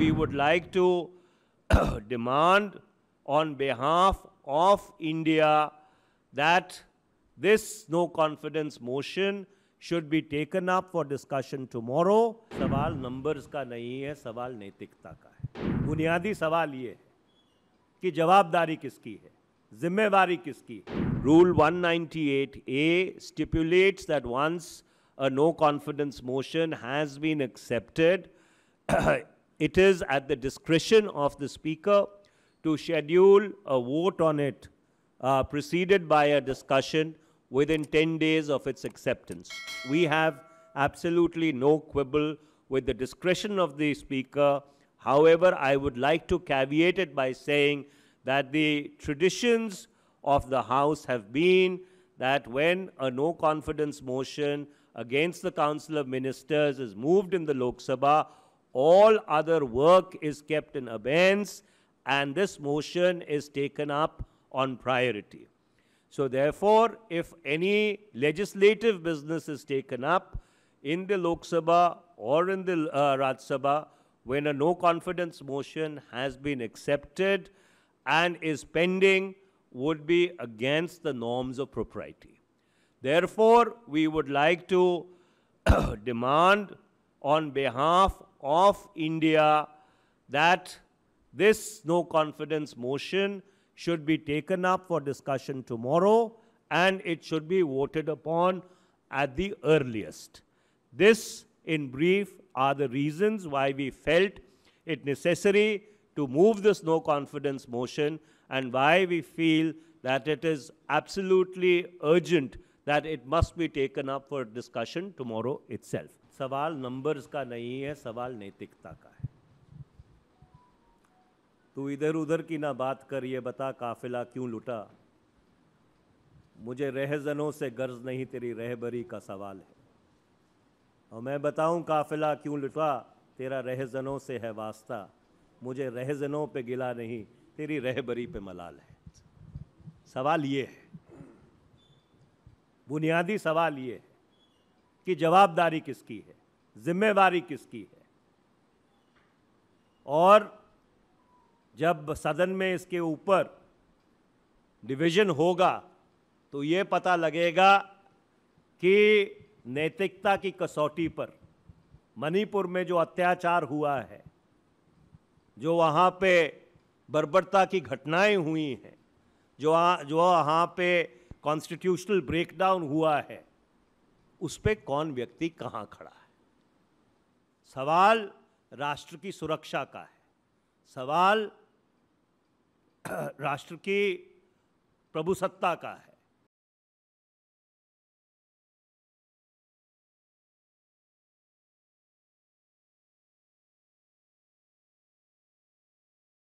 we would like to demand on behalf of India that this no confidence motion should be taken up for discussion tomorrow. सवाल numbers का नहीं है सवाल नैतिकता का है बुनियादी सवाल ये है कि जवाबदारी किसकी है जिम्मेवारी किसकी है Rule 198A stipulates that once a no confidence motion has been accepted, it is at the discretion of the Speaker to schedule a vote on it, uh, preceded by a discussion within 10 days of its acceptance. We have absolutely no quibble with the discretion of the Speaker. However, I would like to caveat it by saying that the traditions of the House have been that when a no confidence motion against the Council of Ministers is moved in the Lok Sabha, all other work is kept in abeyance and this motion is taken up on priority. So therefore, if any legislative business is taken up in the Lok Sabha or in the uh, Raj Sabha, when a no confidence motion has been accepted and is pending, would be against the norms of propriety. Therefore, we would like to demand on behalf of India that this no confidence motion should be taken up for discussion tomorrow and it should be voted upon at the earliest. This, in brief, are the reasons why we felt it necessary to move this no confidence motion and why we feel that it is absolutely urgent that it must be taken up for discussion tomorrow itself. सवाल numbers का नहीं है, सवाल नैतिकता का है। तू इधर उधर की ना बात कर, ये बता काफिला क्यों लुटा? मुझे रहजनों से गर्ज नहीं तेरी रहबरी का सवाल है। और मैं बताऊँ काफिला क्यों लुटा? तेरा रहजनों से है वास्ता। मुझे रहजनों पे गिला नहीं, तेरी रहबरी पे मलाल है। सवाल ये है। बुनियादी सवाल ये है। कि जवाबदारी किसकी है? जिम्मेवारी किसकी है? और जब सदन में इसके ऊपर डिवीज़न होगा तो ये पता लगेगा कि नैतिकता की कसौटी पर मणिपुर में जो अत्याचार हुआ है जो वहाँ पे बर्बरता की घटनाएँ हुई हैं जो आ, जो वहाँ पे कॉन्स्टिट्यूशनल ब्रेकडाउन हुआ है उस पर कौन व्यक्ति कहाँ खड़ा है? सवाल राष्ट्र की सुरक्षा का है। सवाल राष्ट्र की प्रभुसत्ता का है।